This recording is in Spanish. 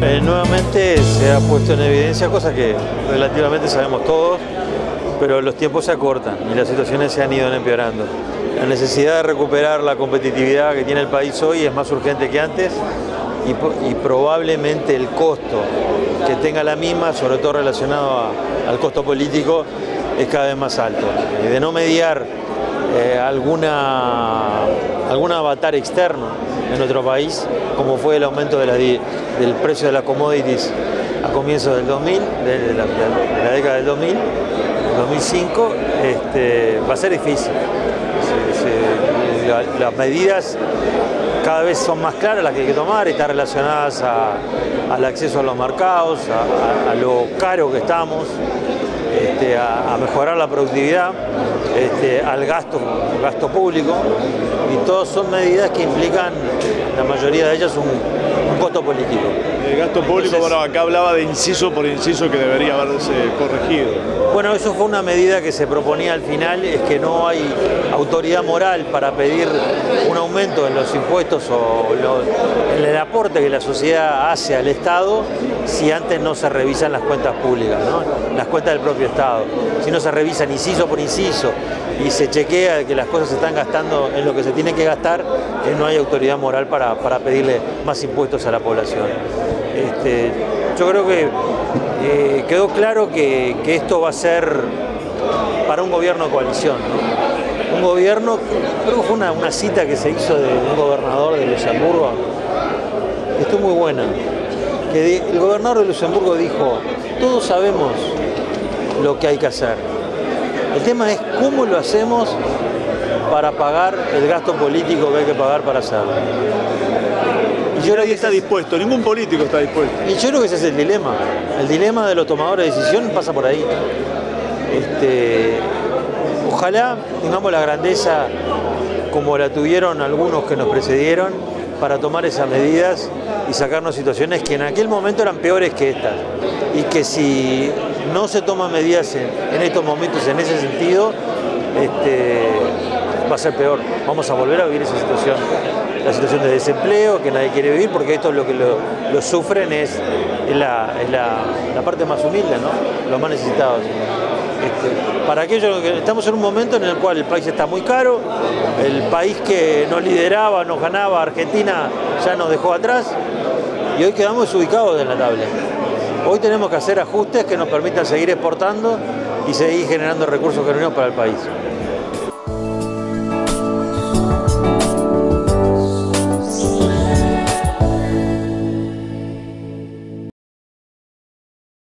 Eh, nuevamente se ha puesto en evidencia cosas que relativamente sabemos todos, pero los tiempos se acortan y las situaciones se han ido empeorando. La necesidad de recuperar la competitividad que tiene el país hoy es más urgente que antes y, probablemente el costo que tenga la misma, sobre todo relacionado al costo político, es cada vez más alto. Y de no mediar eh, alguna, algún avatar externo en nuestro país, como fue el aumento del precio de las commodities a comienzos del 2000, de, la, década del 2000, 2005, este, va a ser difícil. las medidas cada vez son más claras las que hay que tomar, están relacionadas al acceso a los mercados, a, lo caro que estamos, este, a, mejorar la productividad, este, al gasto, gasto público, y todas son medidas que implican, la mayoría de ellas, un, costo político. El gasto público, bueno, acá hablaba de inciso por inciso que debería haberse corregido. Bueno, eso fue una medida que se proponía al final, es que no hay autoridad moral para pedir un aumento en los impuestos o en el aporte que la sociedad hace al Estado si antes no se revisan las cuentas públicas, las cuentas del propio Estado. Si no se revisan inciso por inciso y se chequea que las cosas se están gastando en lo que se tiene que gastar, que no hay autoridad moral para, pedirle más impuestos a la población. Este, yo creo que eh, quedó claro que, esto va a ser para un gobierno de coalición. Un gobierno, creo que fue una, cita que se hizo de un gobernador de Luxemburgo, que estuvo muy buena, que el gobernador de Luxemburgo dijo, todos sabemos lo que hay que hacer. El tema es cómo lo hacemos para pagar el gasto político que hay que pagar para hacerlo. Y yo creo que está dispuesto, ningún político está dispuesto. Y yo creo que ese es el dilema. El dilema de los tomadores de decisión pasa por ahí. Este, ojalá tengamos la grandeza como la tuvieron algunos que nos precedieron para tomar esas medidas y sacarnos situaciones que en aquel momento eran peores que estas. Y que si no se toman medidas en, estos momentos en ese sentido, este, va a ser peor. Vamos a volver a vivir esa situación la situación de desempleo que nadie quiere vivir, porque esto es lo que lo, sufren es, la, parte más humilde, ¿no? los más necesitados. Este, para aquellos que estamos en un momento en el cual el país está muy caro, el país que nos lideraba, nos ganaba, Argentina ya nos dejó atrás y hoy quedamos ubicados en la tabla. Hoy tenemos que hacer ajustes que nos permitan seguir exportando y seguir generando recursos genuinos para el país.